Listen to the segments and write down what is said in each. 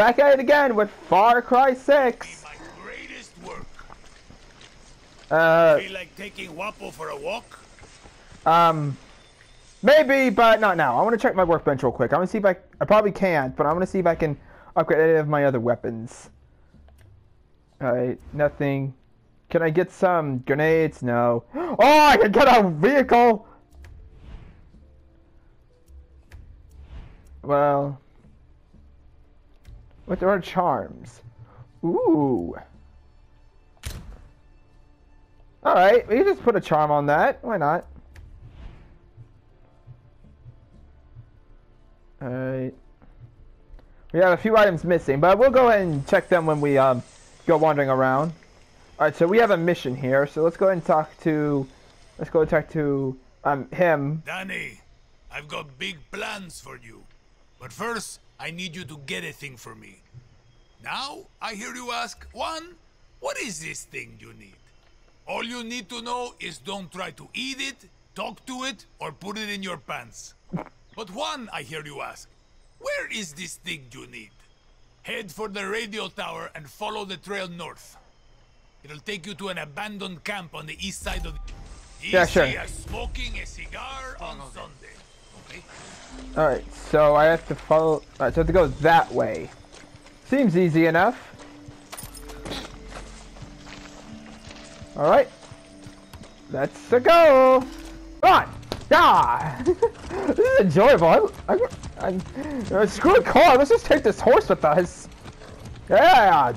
back at it again with Far Cry 6. My greatest work. Uh, Feel like taking Guapo for a walk? um, maybe, but not now. I want to check my workbench real quick. I want to see if I, I probably can't, but I want to see if I can upgrade any of my other weapons. Alright, nothing. Can I get some grenades? No. Oh, I can get a vehicle! Well, what there are charms? Ooh. Alright, we can just put a charm on that. Why not? Alright. We have a few items missing, but we'll go ahead and check them when we um go wandering around. Alright, so we have a mission here, so let's go ahead and talk to let's go talk to um him. Dani, I've got big plans for you. But first, I need you to get a thing for me. Now, I hear you ask, Juan, what is this thing you need? All you need to know is don't try to eat it, talk to it, or put it in your pants. But Juan, I hear you ask, where is this thing you need? Head for the radio tower and follow the trail north. It'll take you to an abandoned camp on the east side of the... Yeah, sure. Easy as smoking a cigar on oh, Sunday. Alright, so I have to follow alright, so I have to go that way. Seems easy enough. Alright. Let's go! On! Ah! this is enjoyable. I, I, I, screw a car. Let's just take this horse with us. Yeah!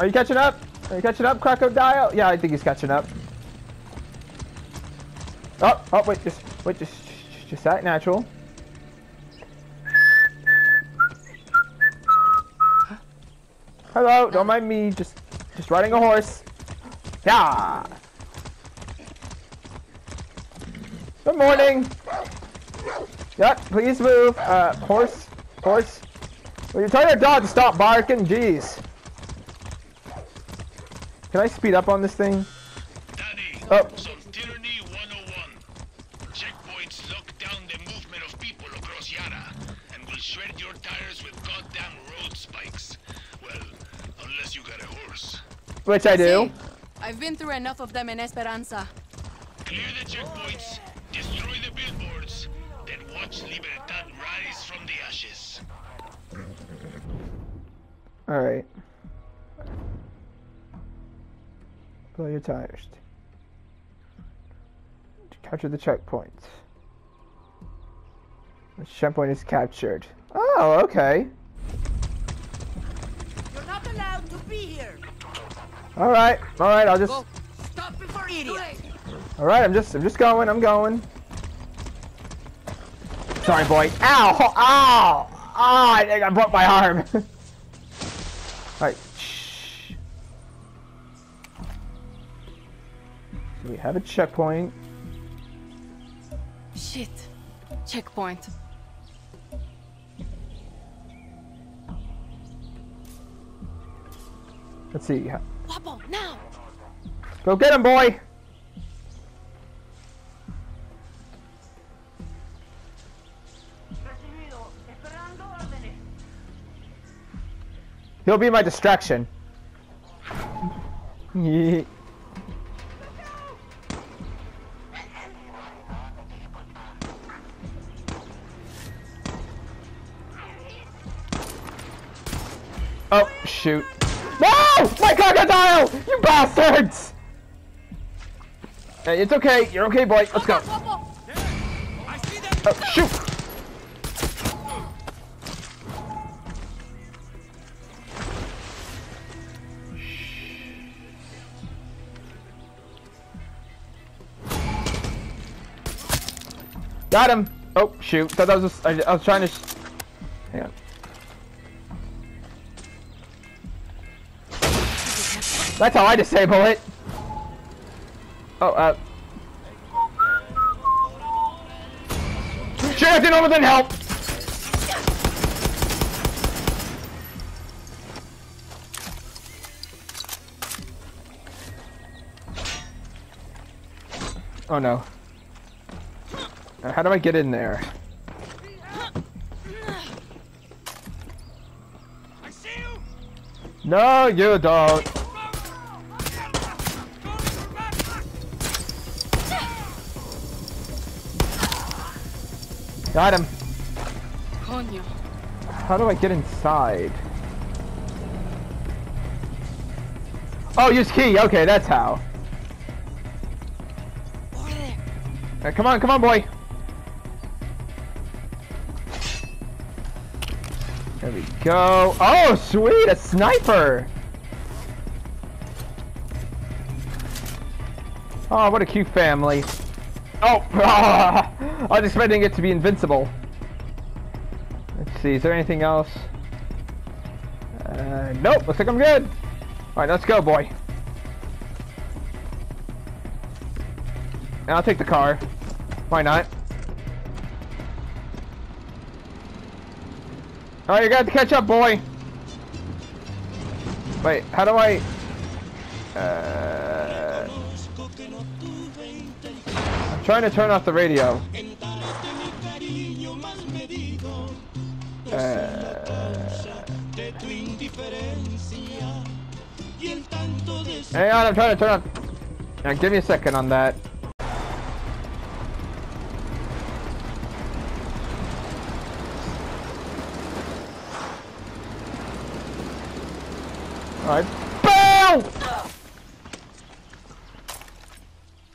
Are you catching up? Are you catching up, Crocodile? Yeah, I think he's catching up. Oh, oh, wait, just, wait, just, just act natural. Hello, don't mind me, just, just riding a horse. Yeah. Good morning. Yep, please move. Uh, horse, horse. Will you tell your dog to stop barking? Jeez. Can I speed up on this thing? Daddy, Oh. some tyranny 101. Checkpoints lock down the movement of people across Yara and will shred your tires with goddamn road spikes. Well, unless you got a horse. Which I do. I've been through enough of them in Esperanza. Clear the checkpoints, destroy the billboards, then watch Libertad rise from the ashes. Alright. Blow your tires. Capture the checkpoint. The checkpoint is captured. Oh, okay. You're not allowed to be here. Alright, alright, I'll just Go. Stop before idiot. Alright, I'm just I'm just going, I'm going. Sorry boy. Ow! Ow! Ah, I I broke my arm. Alright, shh. So we have a checkpoint. Shit. Checkpoint. Let's see. Guapo, now! Go get him, boy! Recibido. Esperando órdenes. He'll be my distraction. Yee. Oh, shoot. No! My crocodile! You bastards! Hey, it's okay. You're okay, boy. Let's go. Guapo! I see them! Oh, shoot! Got him! Oh, shoot. Thought that was just, I, I was trying to... Hang on. That's how I disable it. Oh, uh. Sheriff, did Overton help! Oh no. How do I get in there? No, you don't. Got him. Coño. How do I get inside? Oh, use key. Okay, that's how. Uh, come on, come on, boy. There we go. Oh, sweet, a sniper. Oh, what a cute family. Oh, I was expecting it to be invincible. Let's see, is there anything else? Uh, nope, looks like I'm good. Alright, let's go, boy. And I'll take the car. Why not? Alright, you got to catch up, boy. Wait, how do I? Uh, I'm trying to turn off the radio. Hang on, I'm trying to turn on. Now, give me a second on that. Alright. BAM!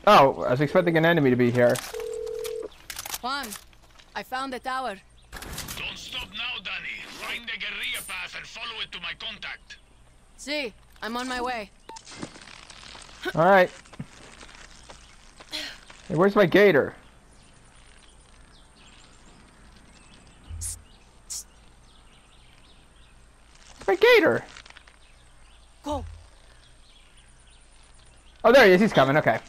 Oh, I was expecting an enemy to be here. Juan, I found the tower. Follow it to my contact. See, I'm on my way. Alright. Hey, where's my gator? My gator! Go. Oh, there he is. He's coming. Okay.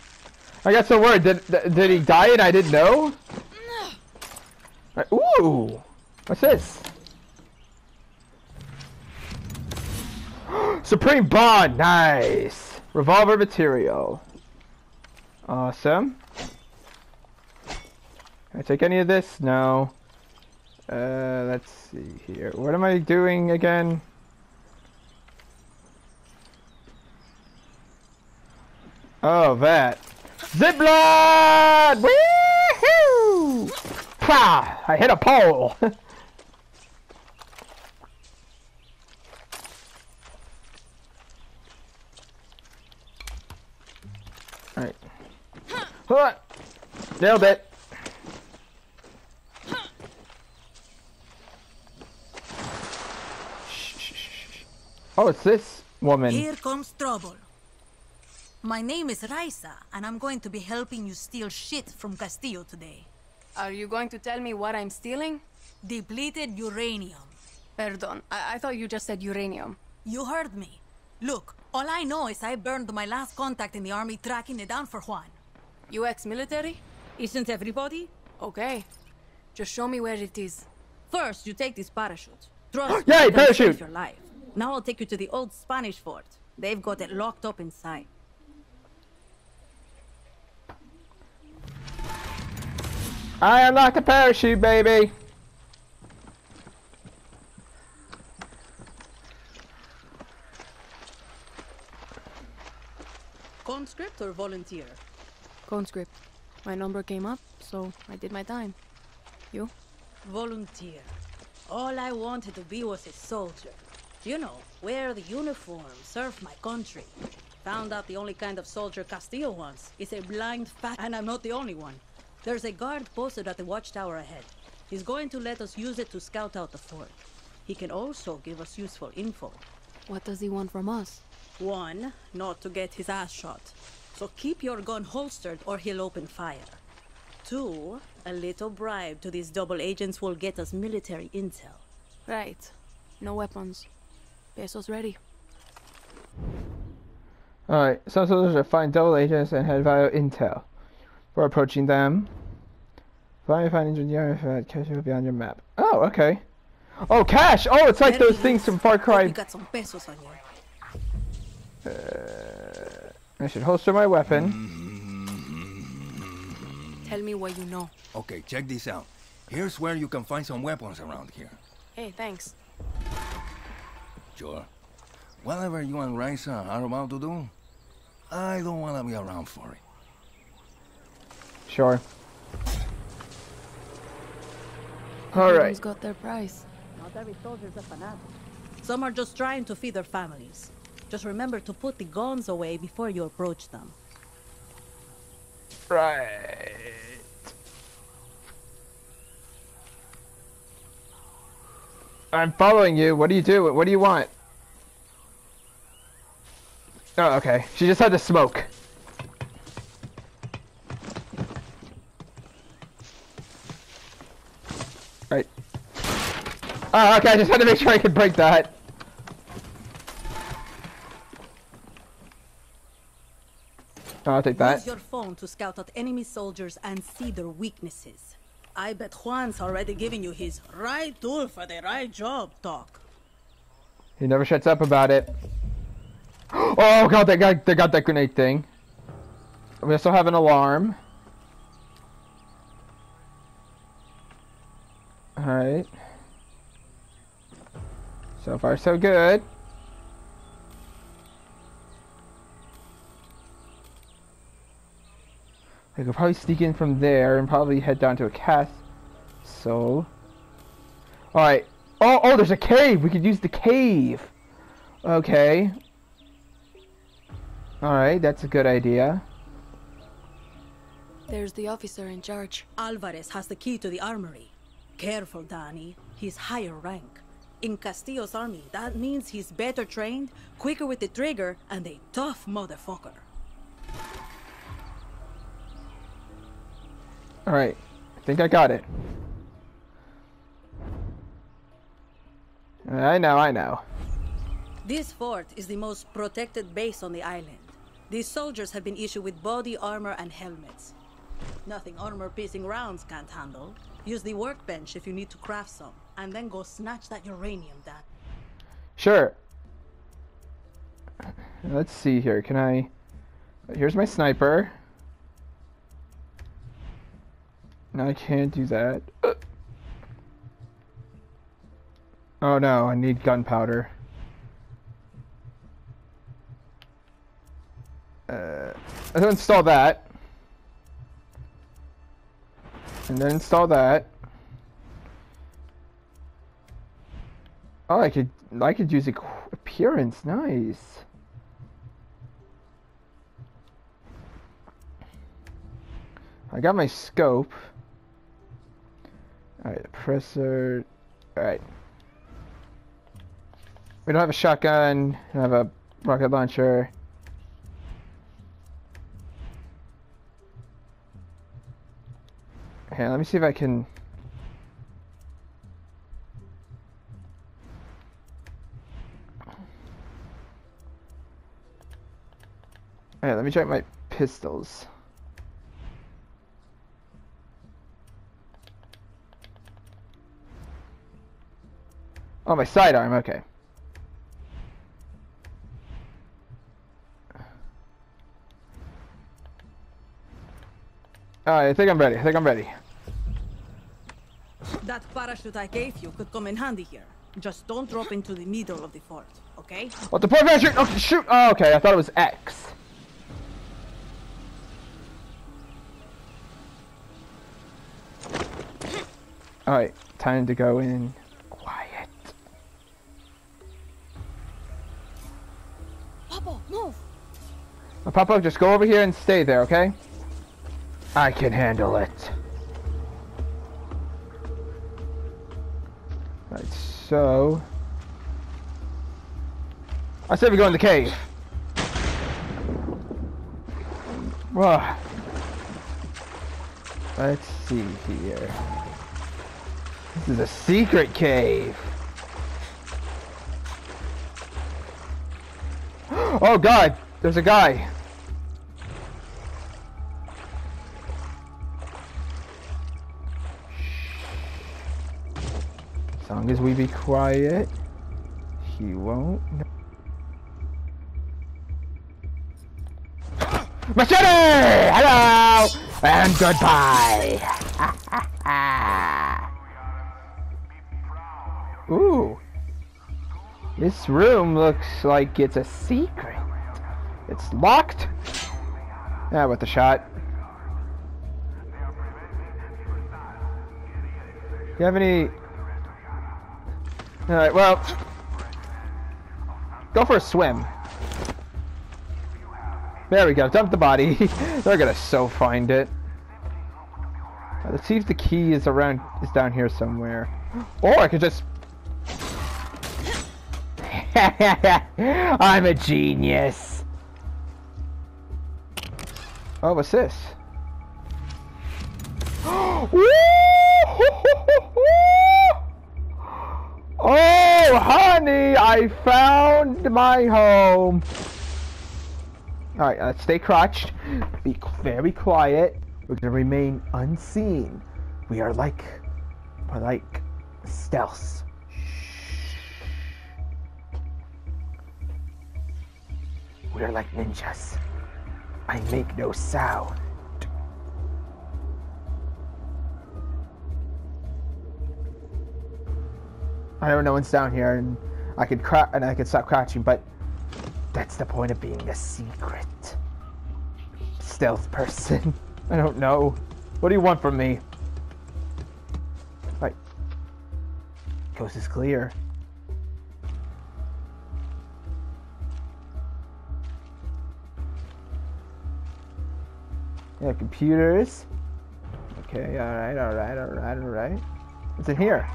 I got so worried. Did, did he die and I didn't know? Ooh! What's this? Supreme Bond! Nice! Revolver material. Awesome. Can I take any of this? No. Uh, let's see here. What am I doing again? Oh, that. Zipline! Woohoo! Pah! I hit a pole! Alright. Huh. Nailed it! Oh, it's this woman. Here comes trouble. My name is Raisa, and I'm going to be helping you steal shit from Castillo today. Are you going to tell me what I'm stealing? Depleted uranium. Perdon, I, I thought you just said uranium. You heard me. Look, all I know is I burned my last contact in the army tracking it down for Juan. You ex-military? Isn't everybody? Okay. Just show me where it is. First, you take this parachute. Trust Yay, me, it'll save parachute! your life. Now I'll take you to the old Spanish fort. They've got it locked up inside. I unlocked the parachute, baby! Conscript or volunteer? Conscript. My number came up, so I did my time. You? Volunteer. All I wanted to be was a soldier. You know, wear the uniform, serve my country. Found out the only kind of soldier Castillo wants is a blind fat, and I'm not the only one. There's a guard posted at the watchtower ahead. He's going to let us use it to scout out the fort. He can also give us useful info. What does he want from us? One, not to get his ass shot. So keep your gun holstered or he'll open fire. Two, a little bribe to these double agents will get us military intel. Right. No weapons. Pesos ready. Alright, some soldiers are find double agents and had value intel. We're approaching them. Find find engineer if cash will be on your map. Oh, okay. Oh, cash! Oh, it's like There those he things from Far Hope Cry. You got some pesos on you. Uh, I should holster my weapon. Tell me what you know. Okay, check this out. Here's where you can find some weapons around here. Hey, thanks. Sure. Whatever you and Raisa are about to do, I don't want to be around for it. Sure. All Everyone's right. got their price. Not every soldier's a fanatic. Some are just trying to feed their families. Just remember to put the guns away before you approach them. Right. I'm following you. What do you do? What do you want? Oh, okay. She just had to smoke. Right. Oh, okay. I just had to make sure I could break that. I'll take that. Use your phone to scout out enemy soldiers and see their weaknesses. I bet Juan's already giving you his right tool for the right job talk. He never shuts up about it. Oh god, they got they got that grenade thing. We also have an alarm. Alright. So far so good. I could probably sneak in from there and probably head down to a cast. So. Alright. Oh, oh, there's a cave! We could use the cave! Okay. Alright, that's a good idea. There's the officer in charge. Alvarez has the key to the armory. Careful, Dani. He's higher rank. In Castillo's army, that means he's better trained, quicker with the trigger, and a tough motherfucker. Alright. I think I got it. I know, I know. This fort is the most protected base on the island. These soldiers have been issued with body armor and helmets. Nothing armor-piercing rounds can't handle. Use the workbench if you need to craft some, and then go snatch that uranium, Dan. Sure. Let's see here. Can I... Here's my sniper. No, I can't do that. Uh. Oh no, I need gunpowder. Uh, I'll install that. And then install that. Oh, I could, I could use appearance. Nice. I got my scope. Alright, presser. Alright. We don't have a shotgun. We don't have a rocket launcher. Okay, let me see if I can. Alright, let me check my pistols. Oh, my sidearm, okay. Alright, I think I'm ready. I think I'm ready. That parachute I gave you could come in handy here. Just don't drop into the middle of the fort, okay? What the parachute? Okay, shoot! Oh, okay, I thought it was X. Alright, time to go in. Papa, just go over here and stay there, okay? I can handle it. Right, so... I said we go in the cave. Whoa. Let's see here. This is a secret cave. Oh god, there's a guy. Long as we be quiet, he won't. Machete! Hello! And goodbye! Ooh. This room looks like it's a secret. It's locked. Yeah, with the shot. Do you have any... Alright, well... Go for a swim. There we go, dump the body. They're gonna so find it. Uh, Let's see if the key is around, is down here somewhere. Or I could just... I'm a genius. Oh, what's this? oh, honey, I found my home. All right, uh, stay crouched. Be very quiet. We're gonna remain unseen. We are like, we're like stealth. We are like ninjas. I make no sound. I don't know no one's down here, and I could cra- and I could stop crouching, but that's the point of being a secret stealth person. I don't know. What do you want from me? Right. Coast is clear. Yeah, computers. Okay, alright, alright, alright, alright. What's in here?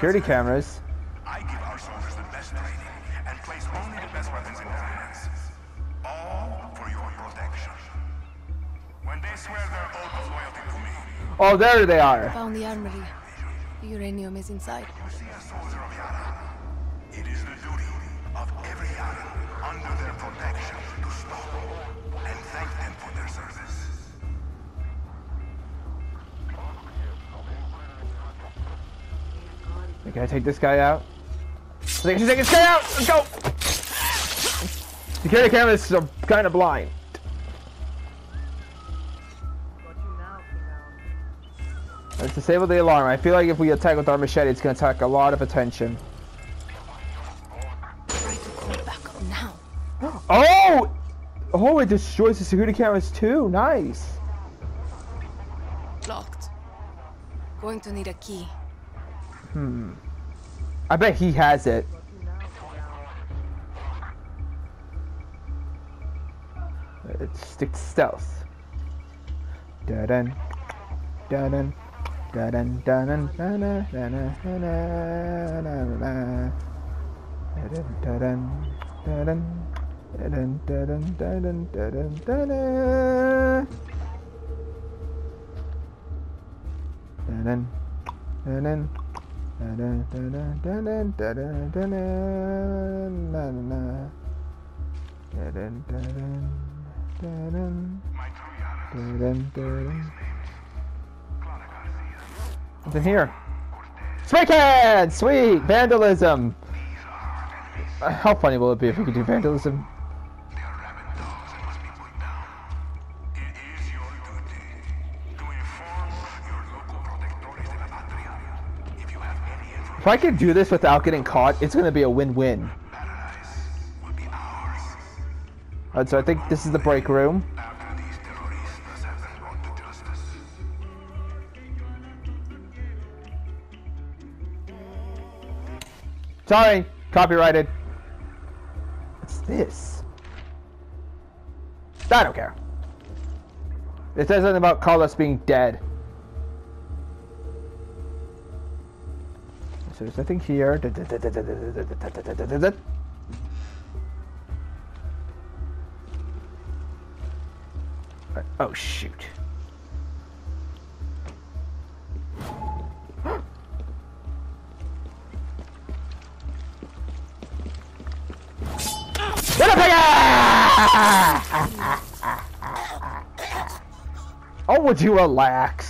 Security cameras. I give our soldiers the best training and place only the best weapons in their hands. All for your protection. When they swear their oath of loyalty to me, Oh, there they are. Found the armory. The uranium is inside. Can I take this guy out? I think I should take this guy out! Let's go! Security cameras are kind of blind. Let's disable the alarm. I feel like if we attack with our machete, it's going to attract a lot of attention. Oh! Oh, it destroys the security cameras too. Nice. Locked. Going to need a key. I bet he has it. Let's stick to stealth. Da-dun, da-dun, da-dun, da-dun, da-dun, da-dun, da-dun, da-dun, da-dun, da-dun, da-dun, da-dun. Da-dun, da-dun, da-dun, da-dun, da-dun, da-dun, da-dun, na-na-na. Da-dun, da-dun, da-dun, da-dun, da-dun. What's in here? Can! Sweet! Vandalism! How funny will it be if we could do vandalism? If I could do this without getting caught, it's gonna be a win-win. Alright, so I think this is the break room. Sorry, copyrighted. What's this? I don't care. It says something about Carlos being dead. There's nothing here. Oh shoot. Oh, would you relax?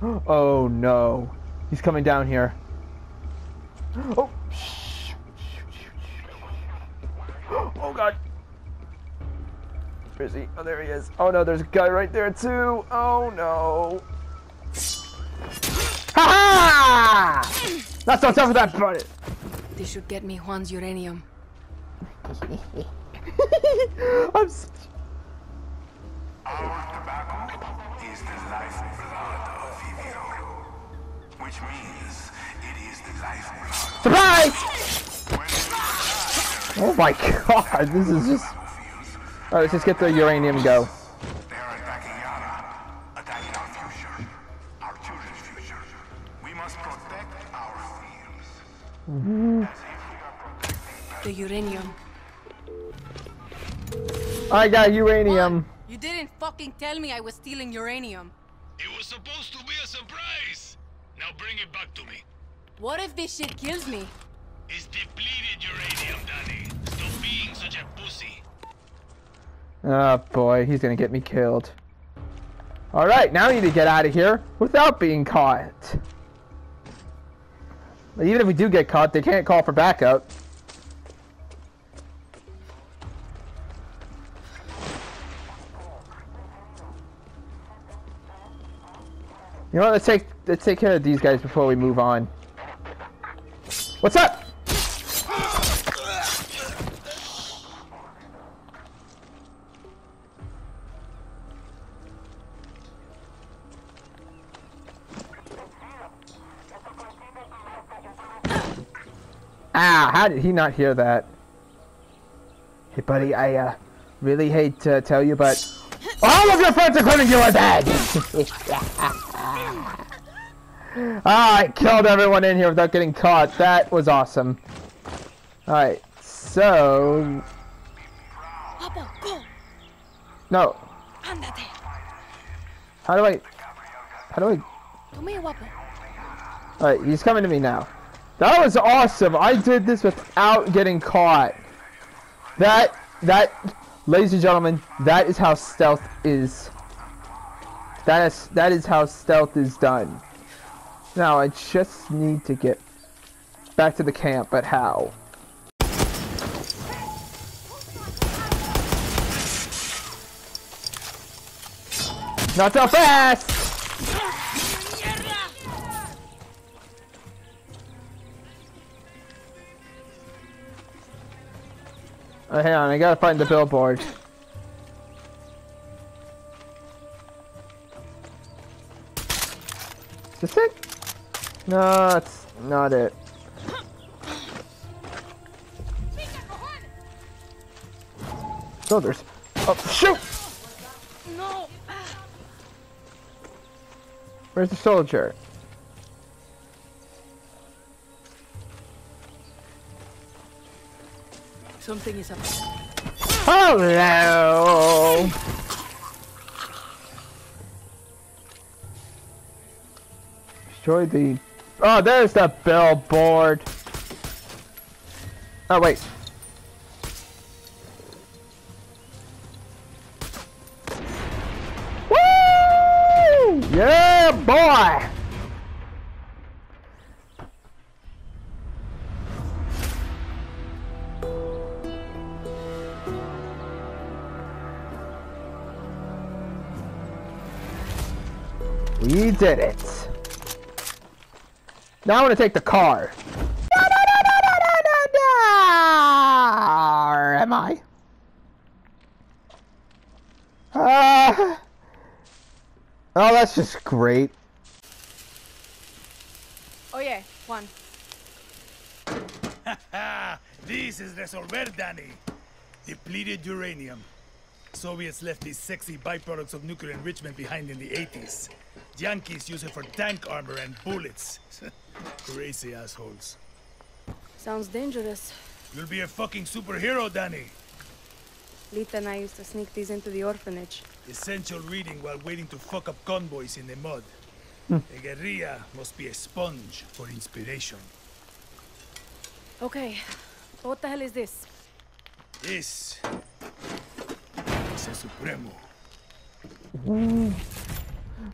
Oh no. He's coming down here. Oh! Oh god! Where is he? Oh, there he is. Oh no, there's a guy right there too! Oh no! Ha ha! That's not tough for that buddy! They should get me Juan's uranium. I'm. Our tobacco is the which means it is the lifeblood Surprise! Oh my god, this is just. Alright, let's just get the uranium go. They are attacking Yara, attacking our future, our children's future. We must protect our fields. The uranium. I got uranium. You didn't fucking tell me I was stealing uranium. It was supposed to be a surprise. Now bring it back to me. What if this shit kills me? It's depleted uranium, Dani. Stop being such a pussy. Oh boy, he's gonna get me killed. Alright, now we need to get out of here without being caught. Even if we do get caught, they can't call for backup. You know what? Let's take let's take care of these guys before we move on. What's up? Ah, how did he not hear that? Hey, buddy, I uh, really hate to tell you, but all of your friends, including you, are dead. ah, I killed everyone in here without getting caught. That was awesome. All right, so Papa, go! no. Ándate! How do I? How do I? Tome guapo. All right, he's coming to me now. That was awesome. I did this without getting caught. That that, ladies and gentlemen, that is how stealth is. That is that is how stealth is done. Now I just need to get back to the camp, but how? Not so fast! Oh, hang on, I gotta find the billboard. Is this it? No, it's not it. Soldiers. Oh, shoot! No! Where's the soldier? Something is up. Hello! Destroy the... Oh, there's the billboard! Oh, wait. Now I want to take the car. Where am I? Uh, oh, that's just great. Oh yeah, Juan. Ah, this is Resolver, Dani. Depleted uranium. Soviets left these sexy byproducts of nuclear enrichment behind in the 80s. Yankees use it for tank armor and bullets. Crazy assholes. Sounds dangerous. You'll be a fucking superhero, Dani. Lita and I used to sneak these into the orphanage. Essential reading while waiting to fuck up convoys in the mud. Hmm. A guerrilla must be a sponge for inspiration. Okay, what the hell is this? This is a Supremo.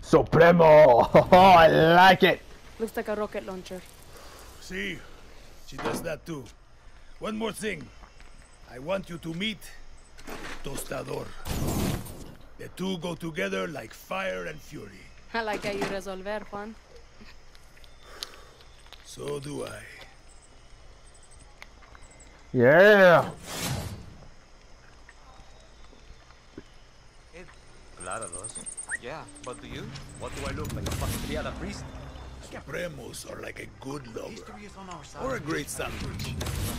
Supremo! I like it. Looks like a rocket launcher. See, she does that too. One more thing. I want you to meet Tostador. The two go together like fire and fury. I like how you resolver, Juan. So do I. Yeah. Clara does. Yeah, but do you? What do I look like, a fucking Triada priest? Supremos are like a good lover. Or a great sandwich.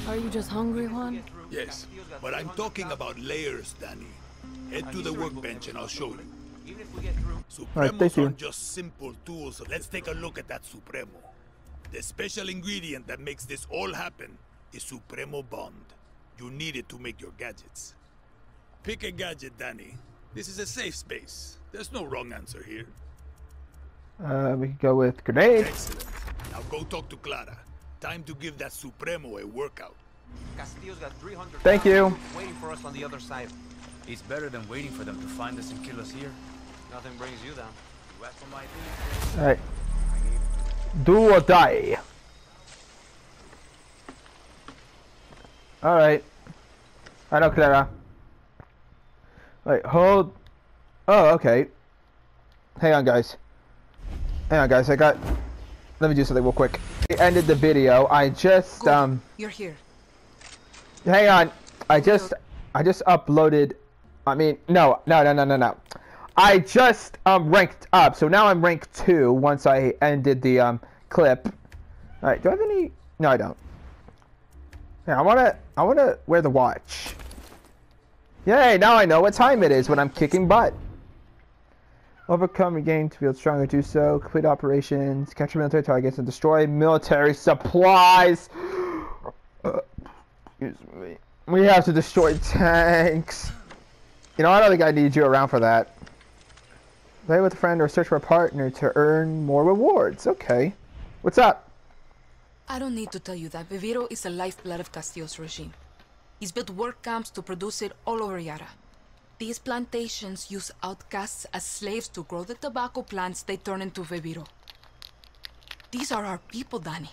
Are you just hungry, Juan? Yes, but I'm talking about layers, Dani. Head to the workbench and I'll show you. Even if we get through, Alright, Supremos thank you. aren't just simple tools. Let's take a look at that Supremo. The special ingredient that makes this all happen is Supremo Bond. You need it to make your gadgets. Pick a gadget, Dani. This is a safe space. There's no wrong answer here. Uh, we could go with grenade. Excellent. Now go talk to Clara. Time to give that Supremo a workout. Castillo's got 300 Thank you. waiting for us on the other side. It's better than waiting for them to find us and kill us here. Nothing brings you down. You ask for my opinion. Alright. Do or die. Alright. I know, Clara. Wait, hold. Oh, okay. Hang on, guys. Hang on, guys. I got. Let me do something real quick. I ended the video. I just, Good. um. You're here. Hang on. I just. I just uploaded. I mean, no, no, no, no, no, no. I just um ranked up, so now I'm rank two. Once I ended the um clip. All right. Do I have any? No, I don't. Yeah, I wanna. I wanna wear the watch. Yay! Now I know what time it is when I'm kicking butt. Overcome, regain to feel stronger. Do so. Complete operations. Capture military targets and destroy military supplies. Uh, excuse me. We have to destroy tanks. You know, I don't think I need you around for that. Play with a friend or search for a partner to earn more rewards. Okay. What's up? I don't need to tell you that Viviro is the lifeblood of Castillo's regime. He's built work camps to produce it all over Yara. These plantations use outcasts as slaves to grow the tobacco plants they turn into Viviro. These are our people, Dani.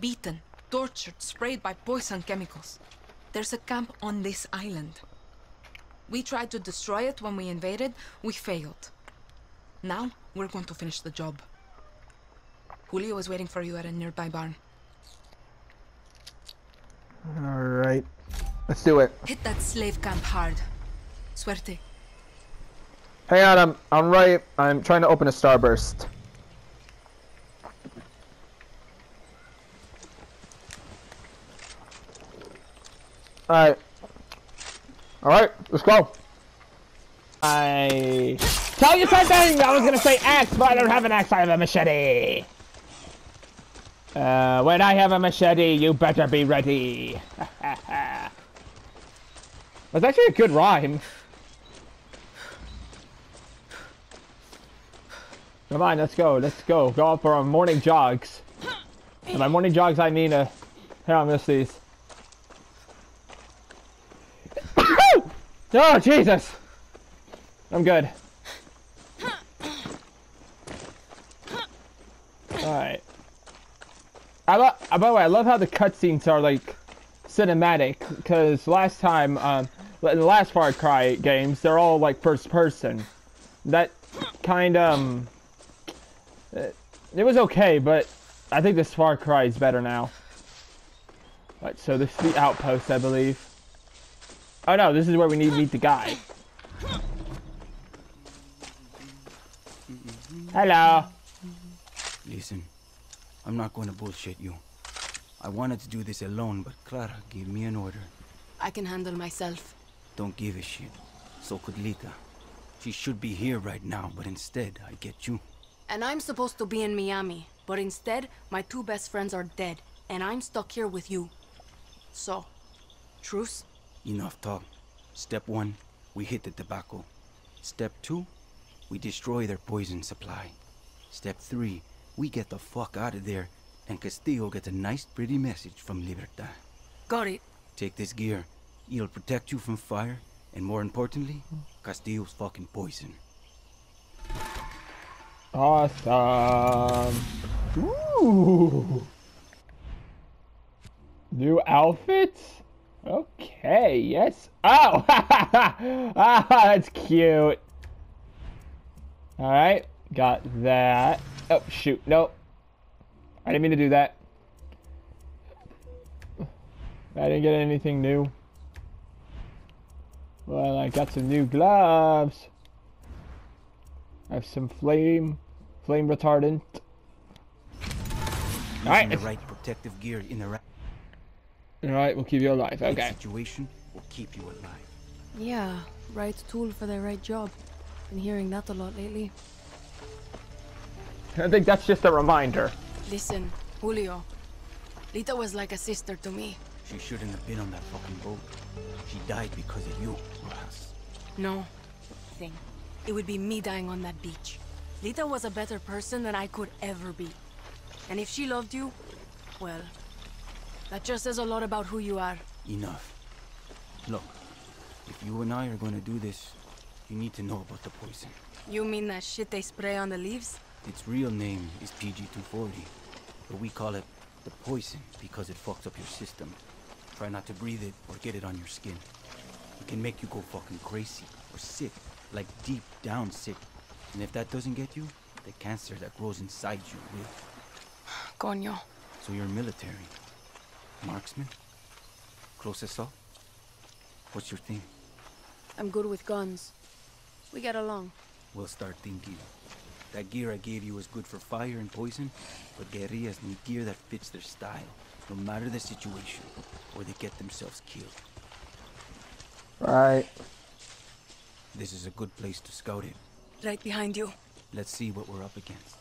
Beaten, tortured, sprayed by poison chemicals. There's a camp on this island. We tried to destroy it when we invaded, we failed. Now, we're going to finish the job. Julio is waiting for you at a nearby barn. Alright. Let's do it. Hit that slave camp hard. Suerte. Hang on, I'm, I'm right. I'm trying to open a starburst. Alright. Alright, let's go. I tell you something! I was gonna say axe, but I don't have an axe, I have a machete. Uh, when I have a machete, you better be ready. That's actually a good rhyme. Come on, let's go, let's go. Go out for our morning jogs. And by morning jogs, I mean, uh, here, I'll miss these. oh, Jesus! I'm good. Alright. I love, by the way, I love how the cutscenes are, like, cinematic, because last time, um, in the last Far Cry games, they're all, like, first person. That kind of, um, it was okay, but I think this Far Cry is better now. Right, so this is the outpost, I believe. Oh no, this is where we need to meet the guy. Hello. Listen, I'm not going to bullshit you. I wanted to do this alone, but Clara gave me an order. I can handle myself. Don't give a shit. So could Lita. She should be here right now, but instead, I get you. And I'm supposed to be in Miami, but instead, my two best friends are dead, and I'm stuck here with you. So, truce? Enough talk. Step one, we hit the tobacco. Step two, we destroy their poison supply. Step three, we get the fuck out of there, and Castillo gets a nice pretty message from Libertad. Got it. Take this gear. It'll protect you from fire, and more importantly, Castillo's fucking poison. Awesome. Ooh. New outfits? Okay, yes. Oh, ah, that's cute. Alright, got that. Oh, shoot, no. I didn't mean to do that. I didn't get anything new. Well, I got some new gloves. I have some flame, flame retardant. Using Alright, the right protective gear in the right Alright, we'll keep you alive. Okay. situation will keep you alive. Yeah, right tool for the right job. Been hearing that a lot lately. I think that's just a reminder. Listen, Julio. Lita was like a sister to me. She shouldn't have been on that fucking boat. She died because of you, Rojas. No. Thing. It would be me dying on that beach. Lita was a better person than I could ever be. And if she loved you, well, that just says a lot about who you are. Enough. Look, if you and I are going to do this, you need to know about the poison. You mean that shit they spray on the leaves? Its real name is PG-240, but we call it the poison because it fucks up your system. Try not to breathe it or get it on your skin. It can make you go fucking crazy or sick, like deep down sick. And if that doesn't get you, the cancer that grows inside you will. Coño. So you're military. Marksman? Close assault? What's your thing? I'm good with guns. We get along. We'll start thinking. That gear I gave you is good for fire and poison, but guerrillas need gear that fits their style, no matter the situation, or they get themselves killed. Right. This is a good place to scout it. Right behind you. Let's see what we're up against.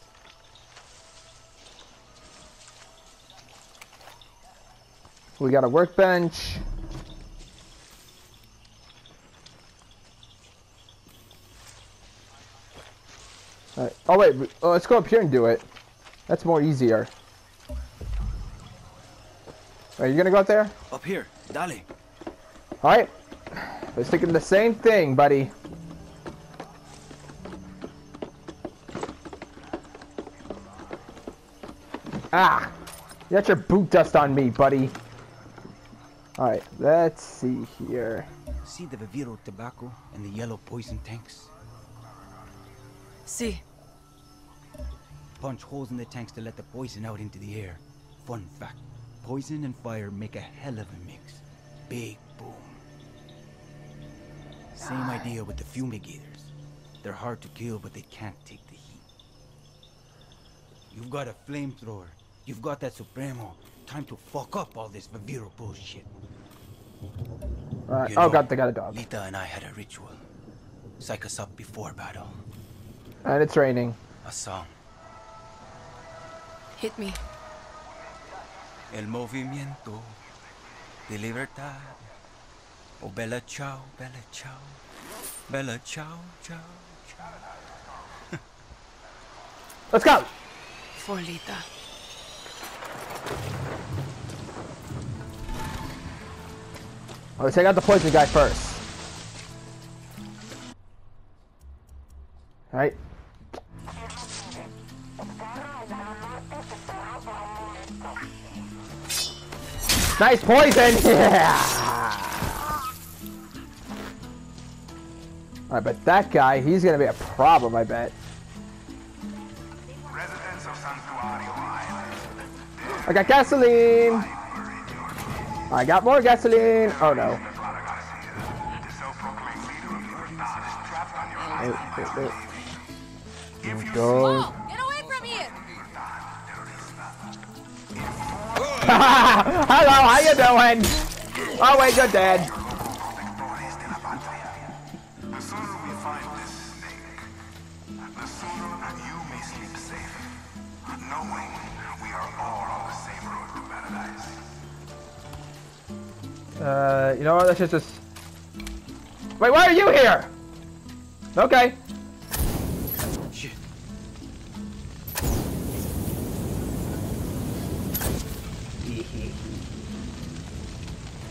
We got a workbench. Alright. Oh wait, we- oh, let's go up here and do it. That's more easier. Are you gonna go out there? Up here, dale. Alright. Let's thinking the same thing, buddy. Ah! You got your boot dust on me, buddy. Alright, let's see here. See the Viviro tobacco and the yellow poison tanks? See. Punch holes in the tanks to let the poison out into the air. Fun fact, poison and fire make a hell of a mix. Big boom. Same idea with the fumigators. They're hard to kill, but they can't take the heat. You've got a flamethrower. You've got that Supremo. Time to fuck up all this Viviro bullshit. Alright. You Oh know, god, they got a dog. Lita and I had a ritual. Psych us up before battle. And it's raining. A song. Hit me. El movimiento de libertad. Oh, bella ciao, bella ciao. Bella ciao, ciao, ciao. Let's go! For Lita. Oh, let's take out the poison guy first. Nice poison! Yeah! Alright, but that guy, he's gonna be a problem, I bet. Residents of Santuario Island. I got gasoline! I got more gasoline! Oh no. The self-proclaimed leader of Libertad is trapped on your Wait, wait, wait. Go. Hello, how you doing? Oh wait, you're dead. Protectores de la Patria. The sooner we find this snake, the sooner you may sleep safe, knowing we are all on the same road to paradise. Uh, you know what? Let's just. Wait, why are you here? Okay.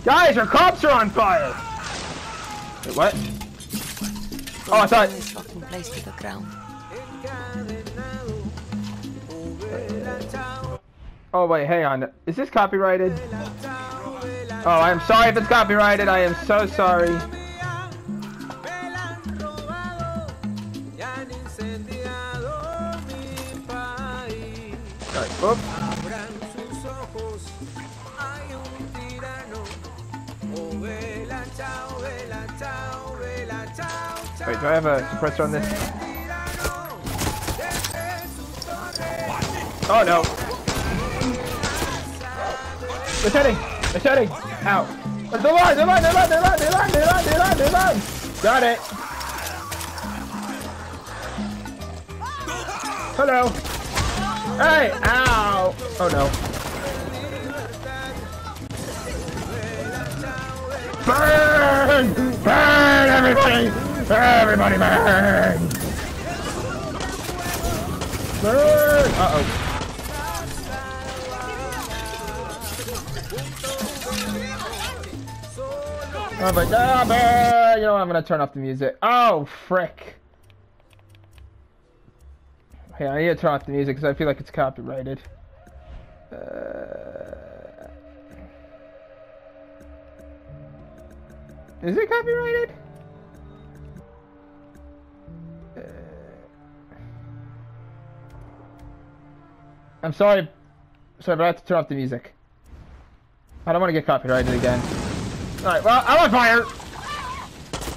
Guys, our cops are on fire! Wait, what? Oh, I thought. This fucking place to the ground. Oh wait, hang on. Is this copyrighted? Oh, I am sorry if it's copyrighted. I am so sorry. Alright, Wait, do I have a suppressor on this? Oh no. They're shedding! They're shedding! Ow. They're line! They're line! They're line! They're line! They're line! They're line! They're line! They're line! Got it! Hello! Hey! Ow! Oh no. Burn! Burn everybody! Everybody burn! Burn! Uh-oh. Oh my god, burn! You know what, I'm gonna turn off the music. Oh, frick. Hey, I need to turn off the music because I feel like it's copyrighted. Uh... Is it copyrighted? I'm sorry. Sorry, but I have to turn off the music. I don't want to get copyrighted again. Alright, well, I'm on fire!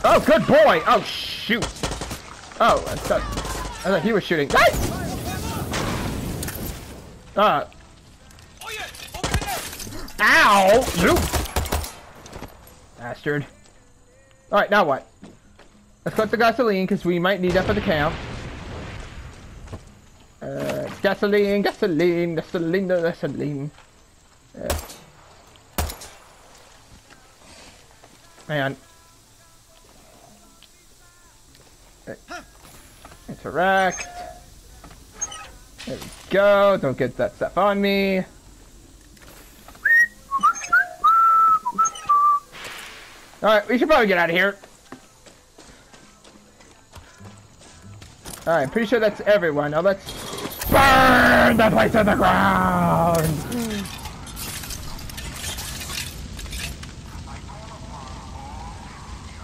Oh, good boy! Oh, shoot! Oh, I thought, I thought he was shooting. Nice! Uh. Ow! Bastard. Alright, now what? Let's collect the gasoline, because we might need that for the camp. Uh, gasoline, gasoline, gasoline, gasoline. Uh. Man. Interact. There we go. Don't get that stuff on me. Alright, we should probably get out of here. Alright, pretty sure that's everyone. Now let's burn the place to the ground!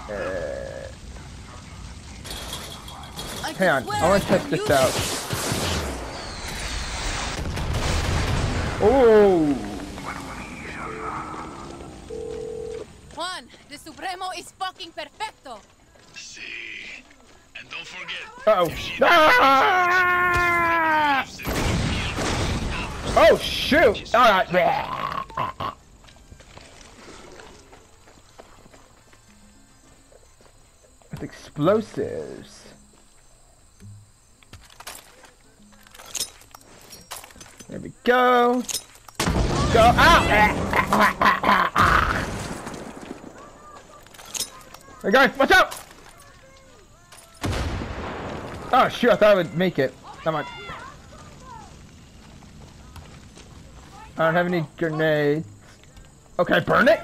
Uh, hang on, I want to test this out. Oh! Juan, the Supremo is fucking perfecto. See. And don't forget. Uh oh. Ah! Oh shoot! Alright. With explosives. There we go. Go out! Hey guys, watch out! Oh shoot, I thought I would make it. Come on. I don't have any grenades. Okay, burn it?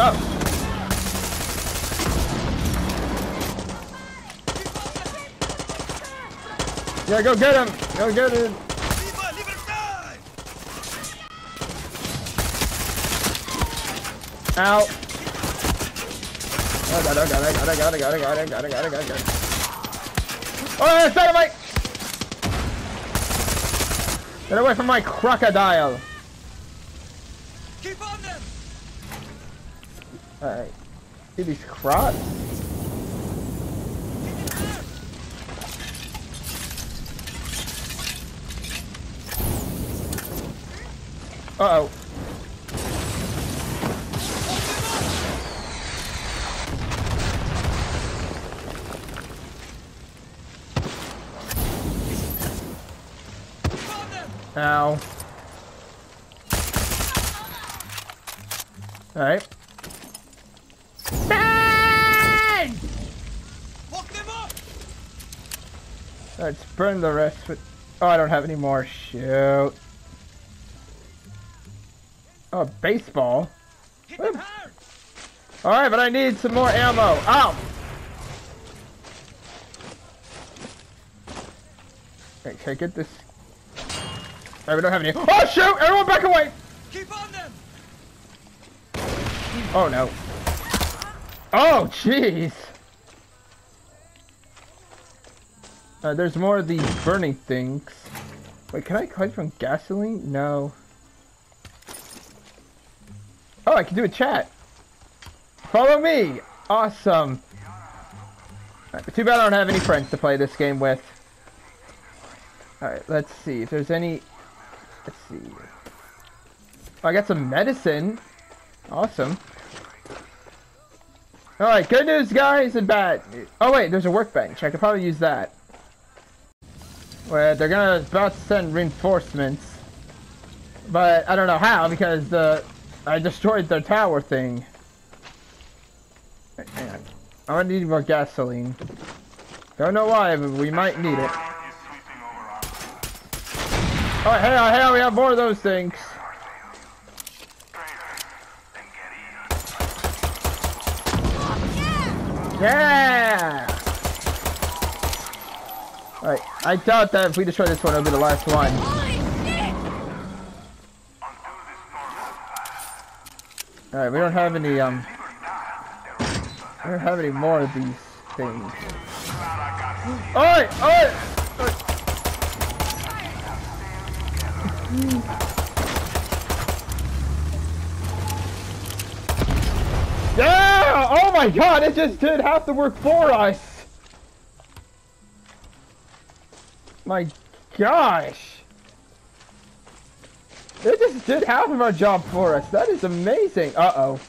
Oh. Yeah, go get him! Go get him! Out. Oh god, oh god, I got it, I got it, I got it, I got it, I got it, I got it, I got it. Oh, it's dynamite! Get away from my crocodile! Keep on them! Alright. See these crocs? Uh-oh. Ow. Burn the rest, but... Oh, I don't have any more. Shoot. Oh, baseball? Alright, but I need some more ammo. Ow! Wait, can I get this? Alright, we don't have any. Oh, shoot! Everyone back away! Keep on them! Oh, no. Oh, jeez! Uh, there's more of these burning things. Wait, can I collect from gasoline? No. Oh, I can do a chat. Follow me! Awesome. Alright, but too bad I don't have any friends to play this game with. Alright, let's see if there's any... Let's see. Oh, I got some medicine. Awesome. Alright, good news, guys, and bad. Oh, wait, there's a workbench. I could probably use that. Where they're gonna about to send reinforcements. But I don't know how, because the I destroyed their tower thing. I'm gonna need more gasoline. Don't know why, but we might need it. Oh, hey, oh, hey, we have more of those things. Yeah! Alright, I doubt that if we destroy this one, it'll be the last one. Alright, we don't have any, um... I don't have any more of these things. Alright, alright! Yeah! Oh my god, it just did half the work for us! My gosh! They just did half of our job for us. That is amazing. Uh-oh.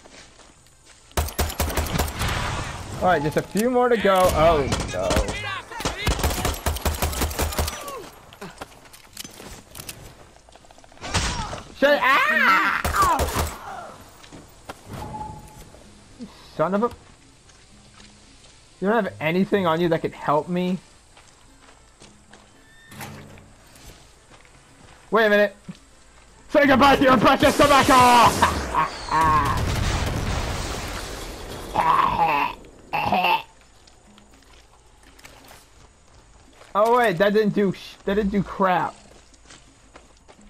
Alright, just a few more to go. Oh, no. Ah! Son of a... You don't have anything on you that could help me? Wait a minute. Say goodbye to your precious tobacco! oh wait, that didn't do that didn't do crap.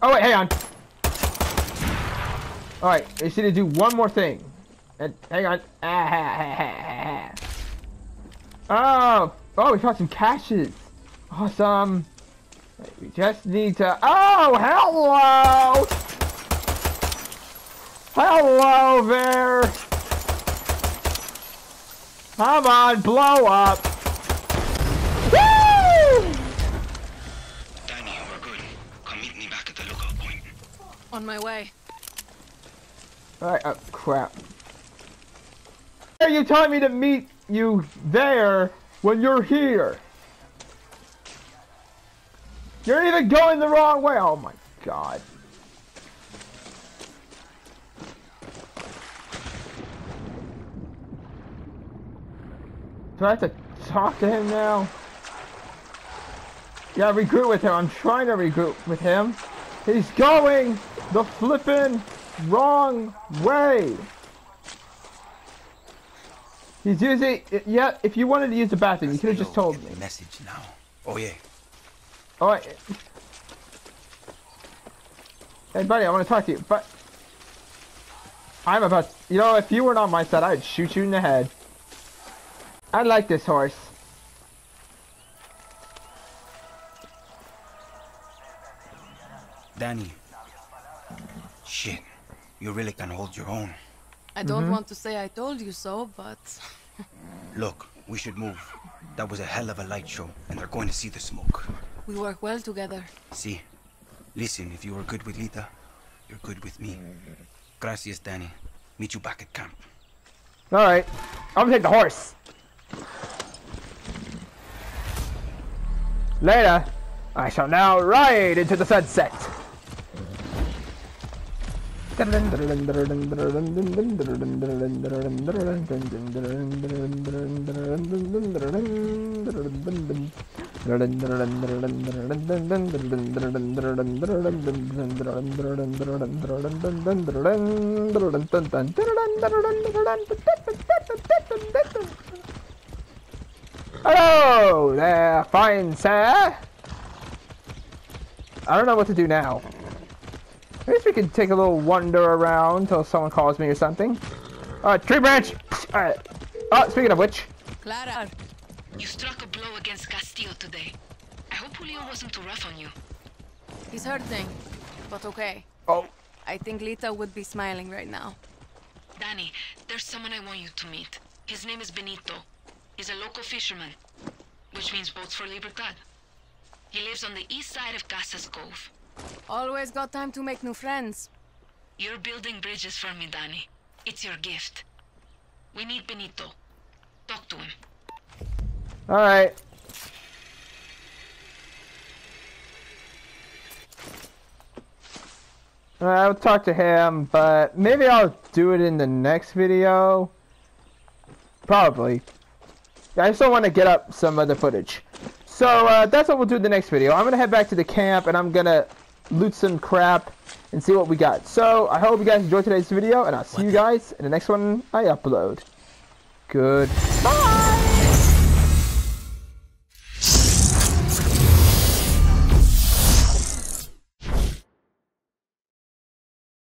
Oh wait, hang on. All right, should to do one more thing. And hang on. Oh, oh, we found some caches. Awesome. We just need to. Oh, hello! Hello there! Come on, blow up! Woo! Dani, we're good. Come meet me back at the lookout point. On my way. Alright, oh crap. Are you telling me to meet you there when you're here? You're even going the wrong way. Oh my god. Do I have to talk to him now? Yeah, regroup with him. I'm trying to regroup with him. He's going the flippin' wrong way. He's using. Yeah, if you wanted to use the bathroom, you could have just told me. Message now. Oh yeah. Alright. Hey, buddy, I want to talk to you, but... I'm about... You know, if you weren't on my side, I'd shoot you in the head. I like this horse. Dani. Shit. You really can hold your own. I don't mm-hmm. want to say I told you so, but... Look, we should move. That was a hell of a light show, and they're going to see the smoke. We work well together. See? Listen, if you are good with Lita, you're good with me. Gracias, Dani. Meet you back at camp. Alright. I'm gonna take the horse. Later. I shall now ride into the sunset. Hello there, fine sir. I don't know what to do now. I guess we could take a little wander around until someone calls me or something. Uh, tree branch! Alright. Oh, speaking of which. Clara. You struck a blow against Castillo today. I hope Julio wasn't too rough on you. He's hurting, but okay. Oh. I think Lita would be smiling right now. Dani, there's someone I want you to meet. His name is Benito. He's a local fisherman, which means boats for Libertad. He lives on the east side of Casas Cove. Always got time to make new friends. You're building bridges for me, Dani. It's your gift. We need Benito. Talk to him. Alright. Alright, I'll talk to him, but maybe I'll do it in the next video. Probably. I still want to get up some other footage. So, uh, that's what we'll do in the next video. I'm going to head back to the camp, and I'm going to loot some crap and see what we got. So, I hope you guys enjoyed today's video, and I'll see you guys in the next one I upload. Goodbye!